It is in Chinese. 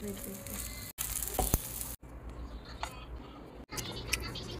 对对对。